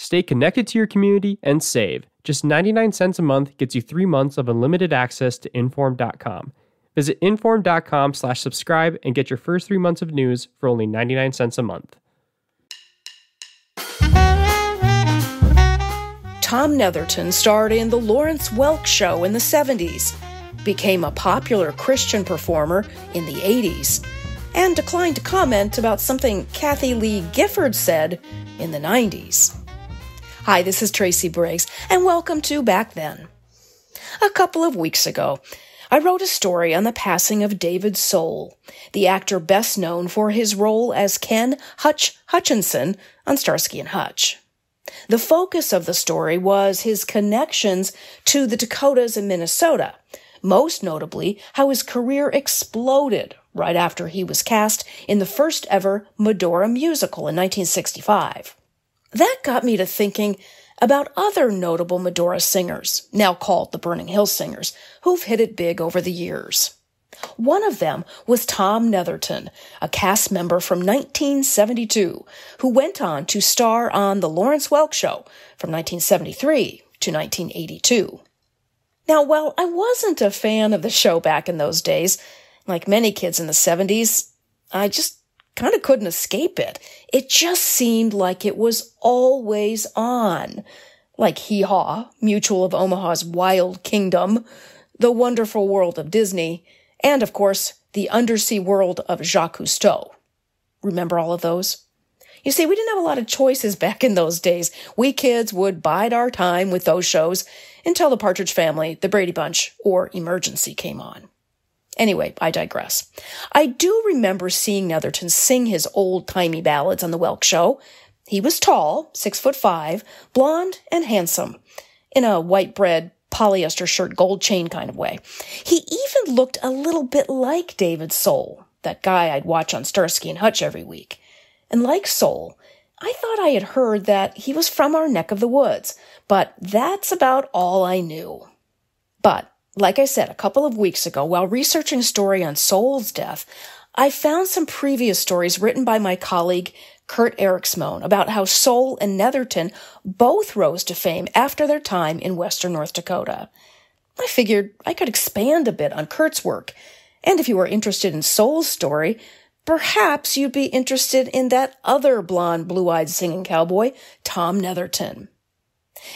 Stay connected to your community and save. Just 99 cents a month gets you three months of unlimited access to inforum.com. Visit inforum.com slash subscribe and get your first three months of news for only 99 cents a month. Tom Netherton starred in The Lawrence Welk Show in the 70s, became a popular Christian performer in the 80s, and declined to comment about something Kathie Lee Gifford said in the 90s. Hi, this is Tracy Briggs, and welcome to Back Then. A couple of weeks ago, I wrote a story on the passing of David Soul, the actor best known for his role as Ken Hutch Hutchinson on Starsky and Hutch. The focus of the story was his connections to the Dakotas and Minnesota, most notably how his career exploded right after he was cast in the first ever Medora musical in 1965. That got me to thinking about other notable Medora singers, now called the Burning Hill Singers, who've hit it big over the years. One of them was Tom Netherton, a cast member from 1972, who went on to star on The Lawrence Welk Show from 1973 to 1982. Now, while I wasn't a fan of the show back in those days, like many kids in the 70s, I just kind of couldn't escape it. It just seemed like it was always on. Like Hee Haw, Mutual of Omaha's Wild Kingdom, The Wonderful World of Disney, and of course, The Undersea World of Jacques Cousteau. Remember all of those? You see, we didn't have a lot of choices back in those days. We kids would bide our time with those shows until The Partridge Family, The Brady Bunch, or Emergency came on. Anyway, I digress. I do remember seeing Netherton sing his old timey ballads on the Welk show. He was tall, six foot five, blond, and handsome, in a white bread polyester shirt gold chain kind of way. He even looked a little bit like David Soul, that guy I'd watch on Starsky and Hutch every week. And like Soul, I thought I had heard that he was from our neck of the woods, but that's about all I knew. But like I said a couple of weeks ago, while researching a story on Soul's death, I found some previous stories written by my colleague Kurt Eriksmoen about how Soul and Netherton both rose to fame after their time in western North Dakota. I figured I could expand a bit on Kurt's work, and if you are interested in Soul's story, perhaps you'd be interested in that other blonde, blue-eyed singing cowboy, Tom Netherton.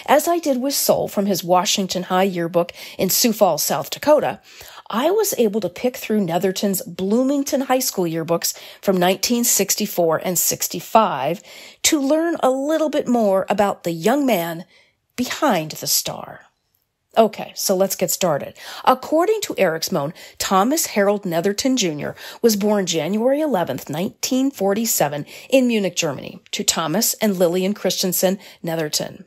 As I did with Soul from his Washington High yearbook in Sioux Falls, South Dakota, I was able to pick through Netherton's Bloomington High School yearbooks from 1964 and 65 to learn a little bit more about the young man behind the star. Okay, so let's get started. According to Eriksmoen, Thomas Harold Netherton Jr. was born January 11, 1947 in Munich, Germany, to Thomas and Lillian Christensen Netherton.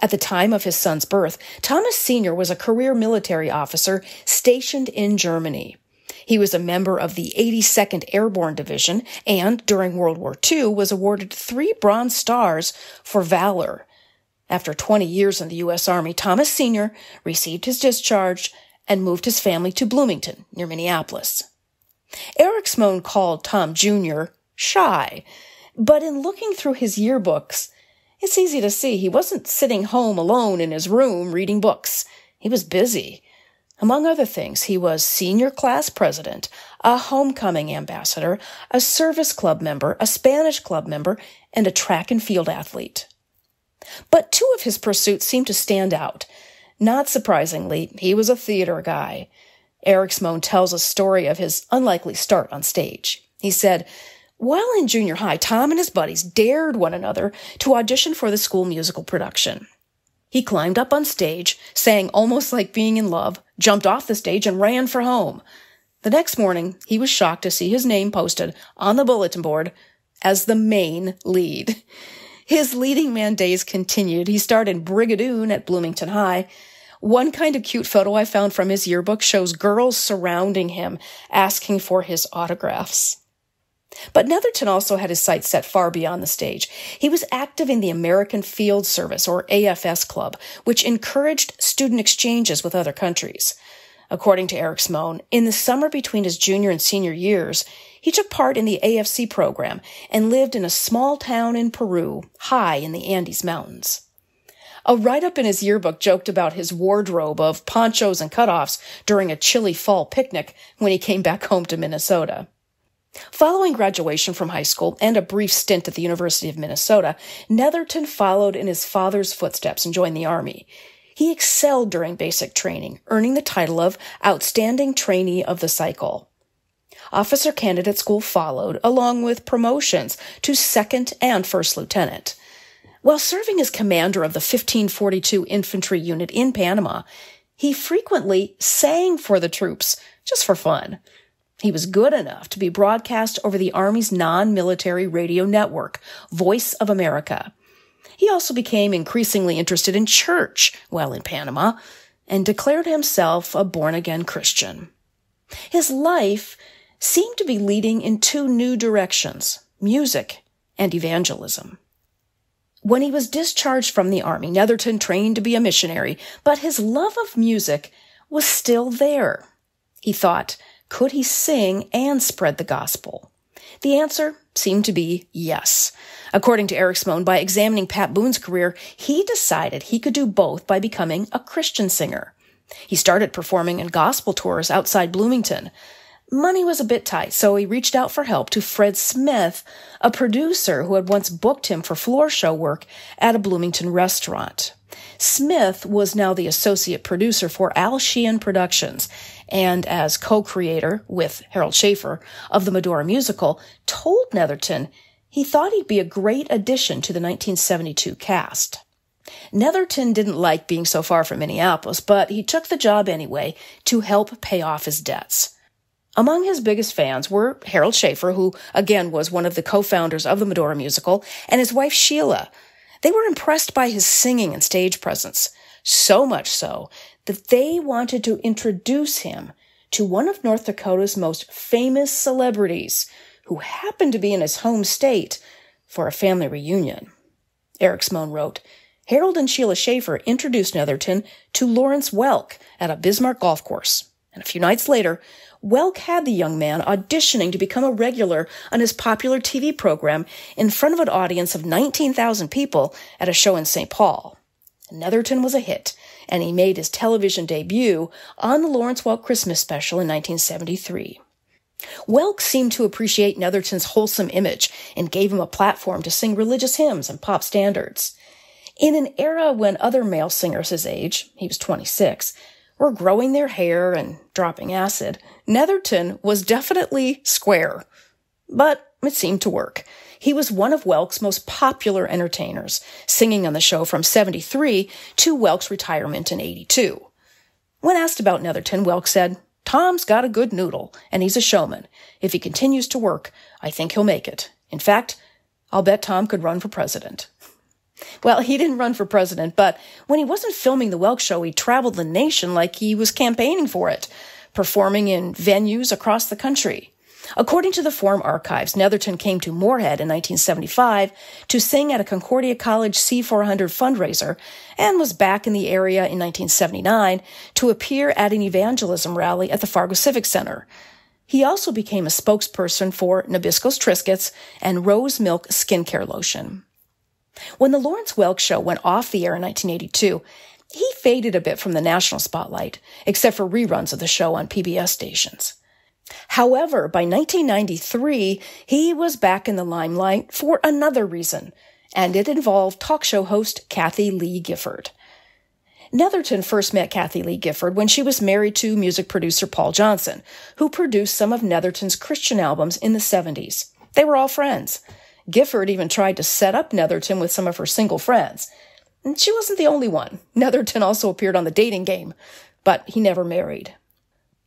At the time of his son's birth, Thomas Sr. was a career military officer stationed in Germany. He was a member of the 82nd Airborne Division and, during World War II, was awarded three Bronze Stars for valor. After 20 years in the U.S. Army, Thomas Sr. received his discharge and moved his family to Bloomington, near Minneapolis. Eriksmoen called Tom Jr. shy, but in looking through his yearbooks, it's easy to see he wasn't sitting home alone in his room reading books. He was busy. Among other things, he was senior class president, a homecoming ambassador, a service club member, a Spanish club member, and a track and field athlete. But two of his pursuits seemed to stand out. Not surprisingly, he was a theater guy. Eriksmoen tells a story of his unlikely start on stage. He said, while in junior high, Tom and his buddies dared one another to audition for the school musical production. He climbed up on stage, sang almost like being in love, jumped off the stage, and ran for home. The next morning, he was shocked to see his name posted on the bulletin board as the main lead. His leading man days continued. He starred in Brigadoon at Bloomington High. One kind of cute photo I found from his yearbook shows girls surrounding him, asking for his autographs. But Netherton also had his sights set far beyond the stage. He was active in the American Field Service, or AFS Club, which encouraged student exchanges with other countries. According to Eriksmoen, in the summer between his junior and senior years, he took part in the AFC program and lived in a small town in Peru, high in the Andes Mountains. A write up in his yearbook joked about his wardrobe of ponchos and cutoffs during a chilly fall picnic when he came back home to Minnesota. Following graduation from high school and a brief stint at the University of Minnesota, Netherton followed in his father's footsteps and joined the Army. He excelled during basic training, earning the title of Outstanding Trainee of the Cycle. Officer Candidate School followed, along with promotions to second and first lieutenant. While serving as commander of the 1542 Infantry Unit in Panama, he frequently sang for the troops, just for fun. He was good enough to be broadcast over the Army's non-military radio network, Voice of America. He also became increasingly interested in church while in Panama and declared himself a born-again Christian. His life seemed to be leading in two new directions, music and evangelism. When he was discharged from the army, Netherton trained to be a missionary, but his love of music was still there. He thought, could he sing and spread the gospel? The answer seemed to be yes. According to Eriksmoen, by examining Pat Boone's career, he decided he could do both by becoming a Christian singer. He started performing in gospel tours outside Bloomington. Money was a bit tight, so he reached out for help to Fred Smith, a producer who had once booked him for floor show work at a Bloomington restaurant. Smith was now the associate producer for Al Sheehan Productions, and as co-creator with Harold Schafer of the Medora musical, told Netherton he thought he'd be a great addition to the 1972 cast. Netherton didn't like being so far from Minneapolis, but he took the job anyway to help pay off his debts. Among his biggest fans were Harold Schafer, who again was one of the co-founders of the Medora musical, and his wife Sheila. They were impressed by his singing and stage presence, so much so that they wanted to introduce him to one of North Dakota's most famous celebrities who happened to be in his home state for a family reunion. Eriksmoen wrote, Harold and Sheila Schafer introduced Netherton to Lawrence Welk at a Bismarck golf course. And a few nights later, Welk had the young man auditioning to become a regular on his popular TV program in front of an audience of 19,000 people at a show in St. Paul. Netherton was a hit, and he made his television debut on the Lawrence Welk Christmas special in 1973. Welk seemed to appreciate Netherton's wholesome image and gave him a platform to sing religious hymns and pop standards. In an era when other male singers his age, he was 26, were growing their hair and dropping acid, Netherton was definitely square. But it seemed to work. He was one of Welk's most popular entertainers, singing on the show from 73 to Welk's retirement in 82. When asked about Netherton, Welk said, Tom's got a good noodle, and he's a showman. If he continues to work, I think he'll make it. In fact, I'll bet Tom could run for president. Well, he didn't run for president, but when he wasn't filming the Welk show, he traveled the nation like he was campaigning for it, performing in venues across the country. According to the Forum archives, Netherton came to Moorhead in 1975 to sing at a Concordia College C400 fundraiser and was back in the area in 1979 to appear at an evangelism rally at the Fargo Civic Center. He also became a spokesperson for Nabisco's Triscuits and Rose Milk skincare lotion. When the Lawrence Welk show went off the air in 1982, he faded a bit from the national spotlight, except for reruns of the show on PBS stations. However, by 1993, he was back in the limelight for another reason, and it involved talk show host Kathie Lee Gifford. Netherton first met Kathie Lee Gifford when she was married to music producer Paul Johnson, who produced some of Netherton's Christian albums in the 70s. They were all friends. Gifford even tried to set up Netherton with some of her single friends. And she wasn't the only one. Netherton also appeared on the dating game, but he never married.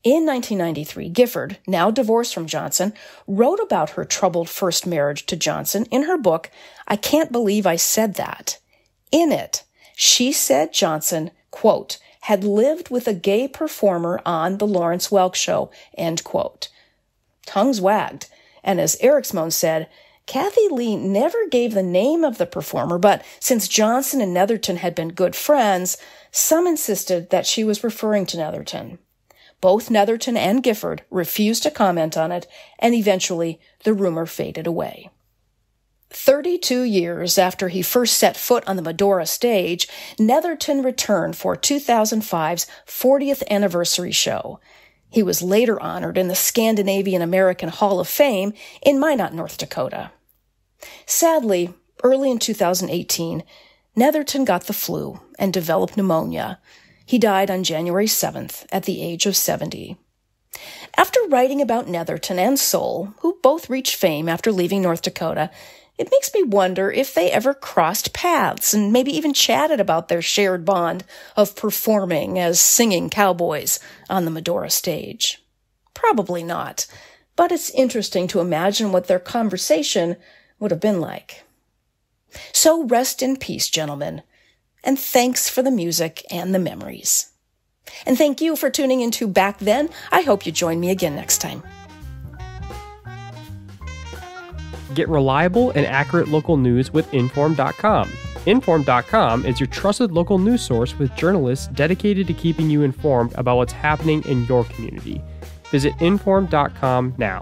In 1993, Gifford, now divorced from Johnson, wrote about her troubled first marriage to Johnson in her book, I Can't Believe I Said That. In it, she said Johnson, quote, had lived with a gay performer on the Lawrence Welk show, end quote. Tongues wagged, and as Eriksmoen said, Kathie Lee never gave the name of the performer, but since Johnson and Netherton had been good friends, some insisted that she was referring to Netherton. Both Netherton and Gifford refused to comment on it, and eventually the rumor faded away. 32 years after he first set foot on the Medora stage, Netherton returned for 2005's 40th anniversary show. He was later honored in the Scandinavian American Hall of Fame in Minot, North Dakota. Sadly, early in 2018, Netherton got the flu and developed pneumonia. He died on January 7th at the age of 70. After writing about Netherton and Soul, who both reached fame after leaving North Dakota, it makes me wonder if they ever crossed paths and maybe even chatted about their shared bond of performing as singing cowboys on the Medora stage. Probably not, but it's interesting to imagine what their conversation would have been like. So rest in peace, gentlemen, and thanks for the music and the memories. And thank you for tuning into Back Then. I hope you join me again next time. Get reliable and accurate local news with InForum.com. InForum.com is your trusted local news source with journalists dedicated to keeping you informed about what's happening in your community. Visit InForum.com now.